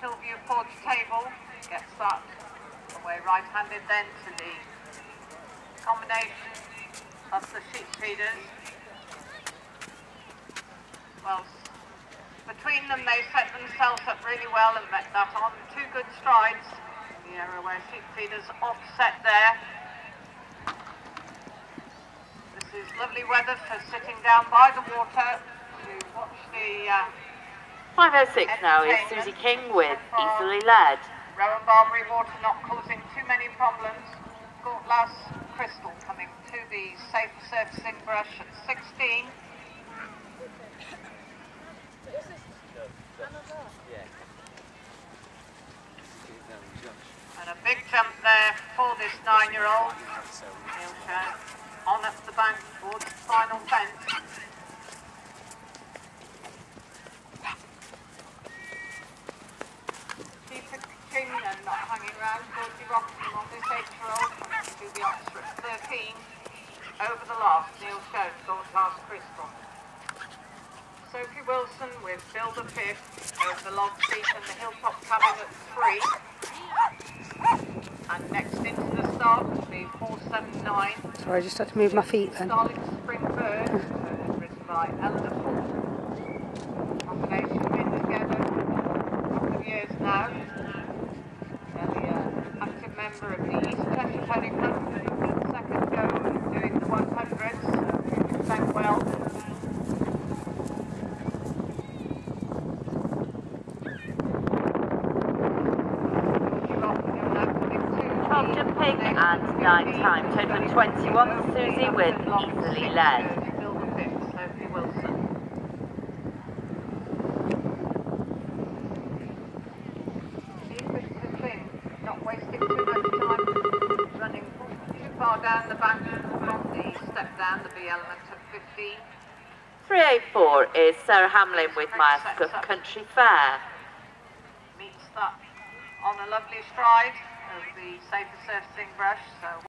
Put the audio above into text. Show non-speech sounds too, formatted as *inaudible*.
Hillview Porch table, gets that away right-handed then to the combination of the sheep feeders. Well, between them they set themselves up really well and met that on two good strides. The area where sheep feeders offset there. This is lovely weather for sitting down by the water to watch the uh, 506 now is Susie King with Easily Led. Rowan Barbury water not causing too many problems. Gortlass Crystal coming to the safe surfacing brush at 16. And a big jump there for this nine-year-old. On up the bank towards the final fence. Keep it king and not hanging Georgie Robinson on this eight-year-old to the Oxford 13. Over the last, Neil Stone, gold class crystal. Sophie Wilson with Bill the fifth over the log seat and the hilltop cabin at three. And next into the start will be 479. Sorry, I just had to move my feet then. Starling Spring Bird, uh, *laughs* written by Eleanor Paul. Combination been together a couple of years now. Fairly uh, active member of the East Pony Club. Second go doing the 100s. Thank well. And nine time. Total 21 Susie with Easily Led. Bill the fifth, Sophie Wilson. Keep it to clean, not wasting too much time running too far down the bank from step down, the B element at 15. 304 is Sarah Hamlin with my Myerscough Country Fair. Meets that on a lovely stride of the safer surfacing brush, so